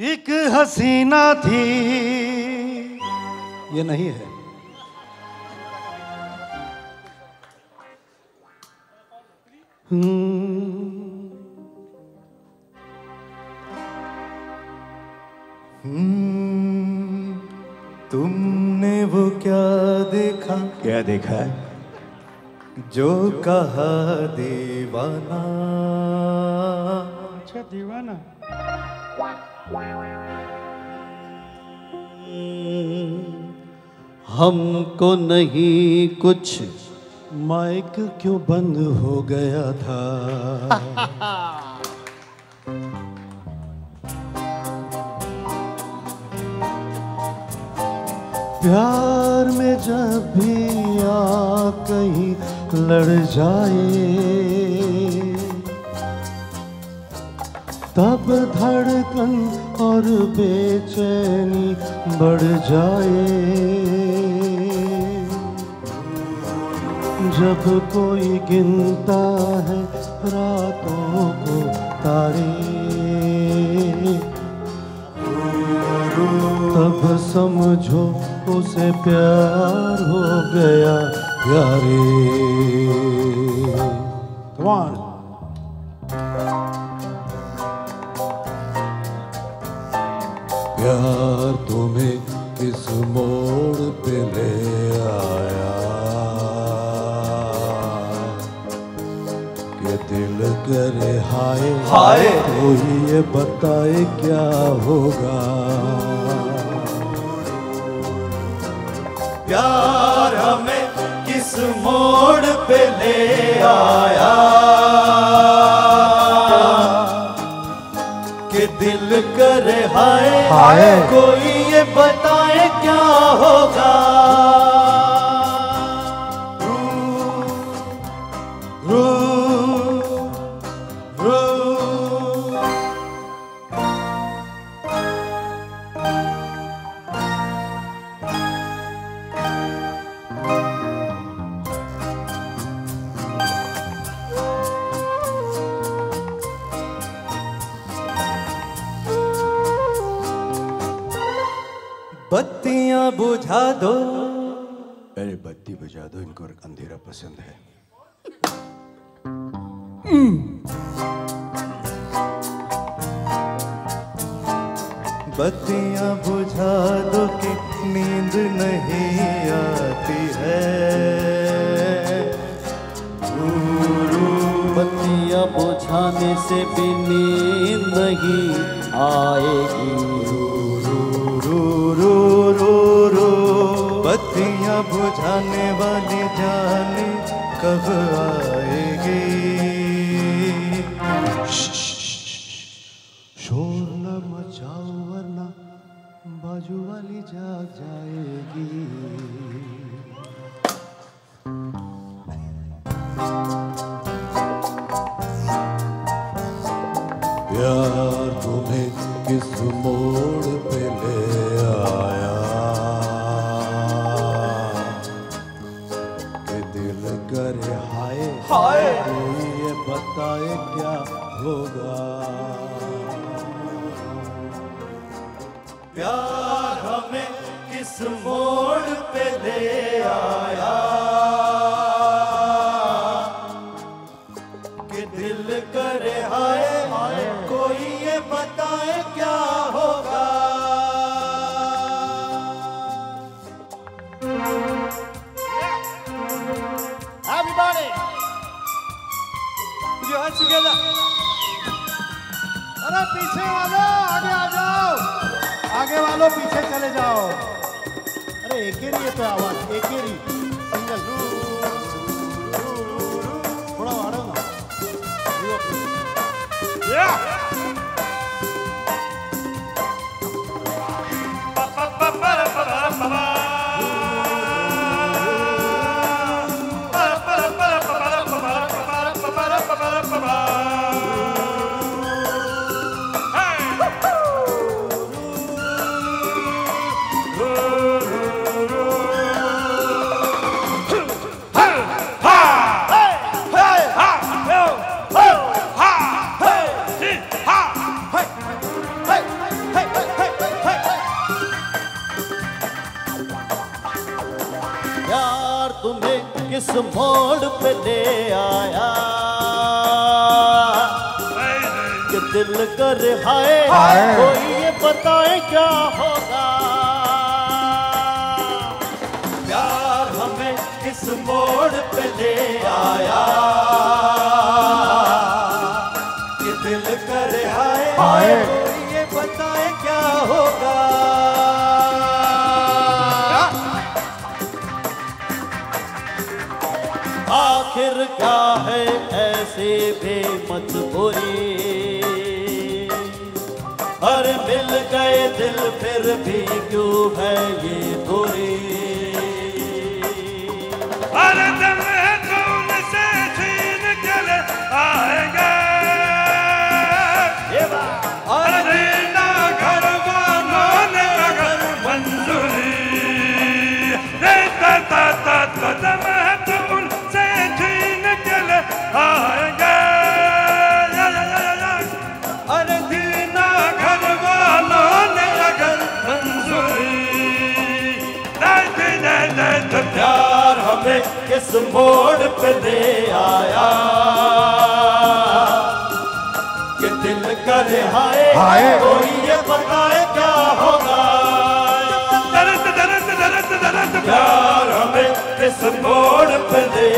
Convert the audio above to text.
एक हसीना थी। ये नहीं है। हम्म, हम्म, तुमने वो क्या देखा? क्या देखा है? जो कहा दीवाना। अच्छा दीवाना। हमको नहीं कुछ। माइक क्यों बंद हो गया था? प्यार में जब भी आ कहीं लड़ जाए तब धड़कन और बेचैनी बढ़ जाए। जब कोई गिनता है रातों को तारे, तब समझो उसे प्यार हो गया प्यारे। Come प्यार तुम्हें किस मोड़ पे ले आया? कि दिल करे हाय हाय। कोई ये बताए क्या होगा? प्यार हमें किस मोड़ पे ले आया? कि दिल करे हाय हाय। कोई ये बताए क्या होगा बत्तियाँ बुझा दो। अरे बत्ती बुझा दो इनको अंधेरा पसंद है। बत्तियाँ बुझा दो कि नींद नहीं आती है। बत्तियाँ बुझाने से भी नींद नहीं आएगी। बत्तियाँ बुझाने वाली जाने कब आएगी? शोर न मचाओ वरना बाजू वाली जाग जाएगी। प्यार हमें किस मोड़ पे ले आया? कि दिल करे हाय कोई ये बताए क्या होगा? Everybody, put your hands. अरे पीछे वालों आगे आ जाओ। आगे वालों पीछे चले जाओ। अरे एक ही है तो आवाज़ एक ही सिंगल। थोड़ा बढ़ो ना। Hey! किस मोड़ पे ले आया? कि दिल कर हाय। कोई ये बताए क्या होगा? प्यार हमें किस मोड़ पे ले आया? है ऐसे बोरे हर मिल गए दिल फिर भी क्यों है ये दूरी अरे कौन से छीन कर आएँगे किस मोड़ पे दे आया। कि दिल करे हाय हाय। कोई ये बताए क्या होगा? दरद दरद दरद दरद प्यार हमें किस मोड़ पे ले